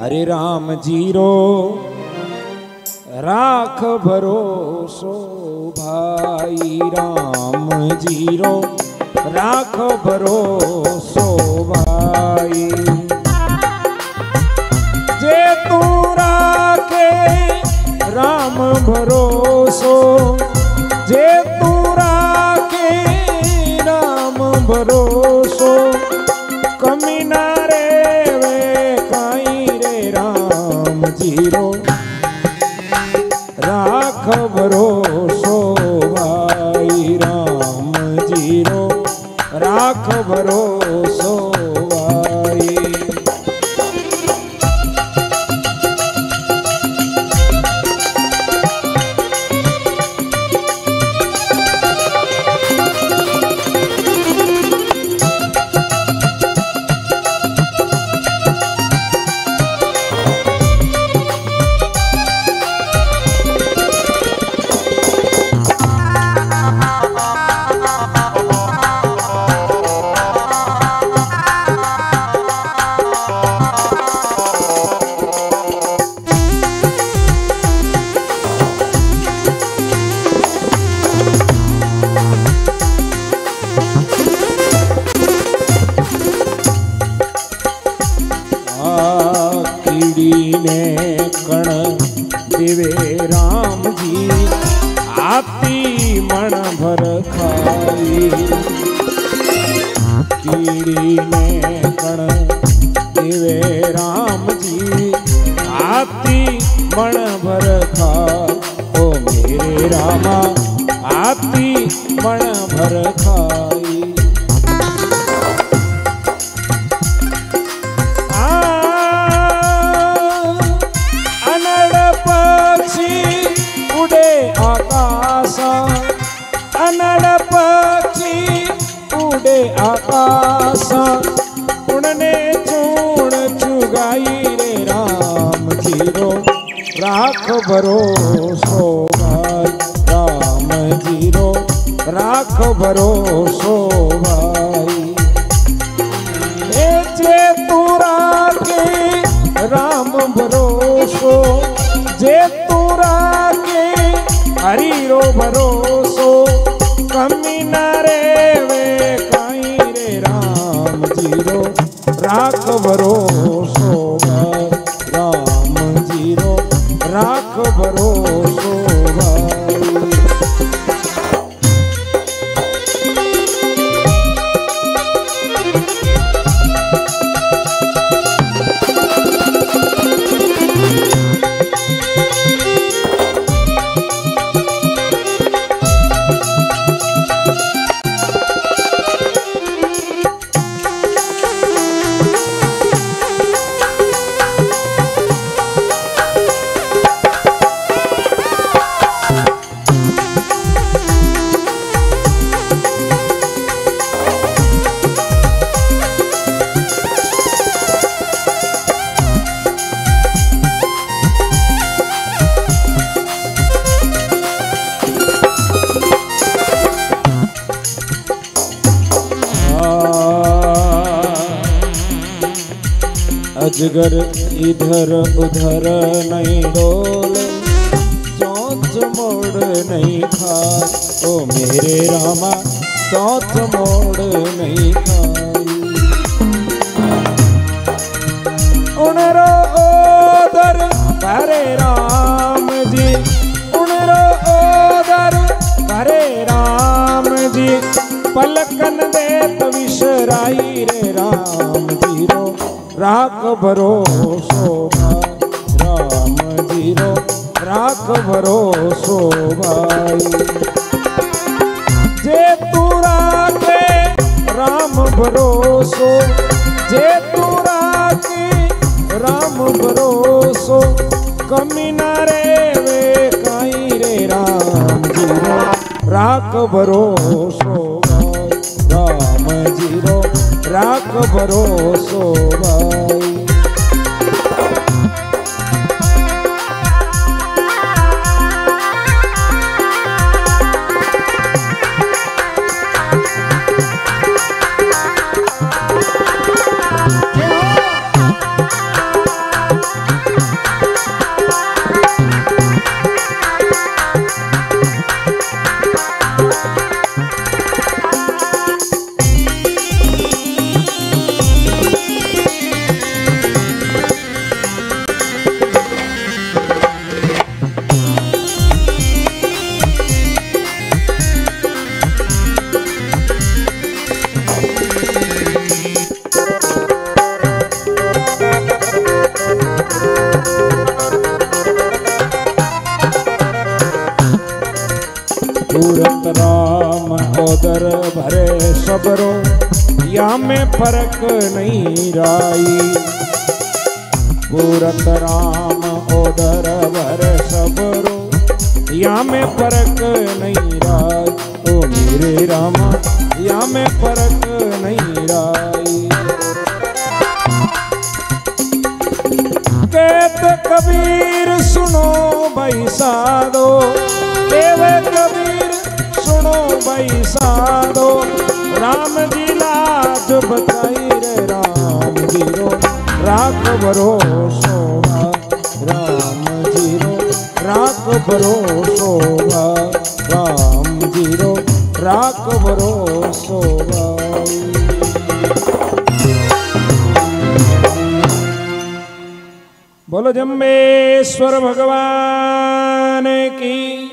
हरे Ram zero, राख भरोसो भाई, राम ज़ीरो, राख भरोसो भाई। जे तू राखे, राम भरोसो। जे तू राखे, राम भरोसो। રામ જીરો રાખ ભરોસો ભાઈ રામ જીરો રાખ ने कण दिवे राम जी आती मण भर खाई ने कण दिवे राम जी आती मण भर खा ओ मेरे रामा आपी मन भर खा आशा, उनने चूण चुगाई रे राम ज़ीरो। राख भरोसो भाई, राम ज़ीरो। राख भरोसो भाई। आँख अजगर इधर उधर नहीं डोल। चौथ मोड़ नहीं खा। ओ मेरे रामा, चौथ मोड़ नहीं खाई उणरो ओदर राम जी। उणरो ओदर राम जी। पलकन दे विसराई रे राम राख भरोसो राम ज़ीरो, राख भरोसो भाई। जे तू राखे, राम भरोसो। जे तू राखे, राम भरोसो। कमी ना रे वे काई रे राम ज़ीरो। राख भरोसो राम ज़ीरो રાખ ભરોસો ભાઈ मूरत राम ओदर भरे सबरो या में फरक नहीं राई। पूरत राम ओदर भरे सबरो या में फरक नहीं राई। ओ मेरे राम या में फरक नहीं राई। कहत तो कबीर सुनो भाई साधो भाई साधो राम जी लाज बचाई रे, राम जी रो राख भरोसो राम जी रो राख भरोसो राम जी रो राख भरोसो बोलो जम्बेश्वर भगवान की।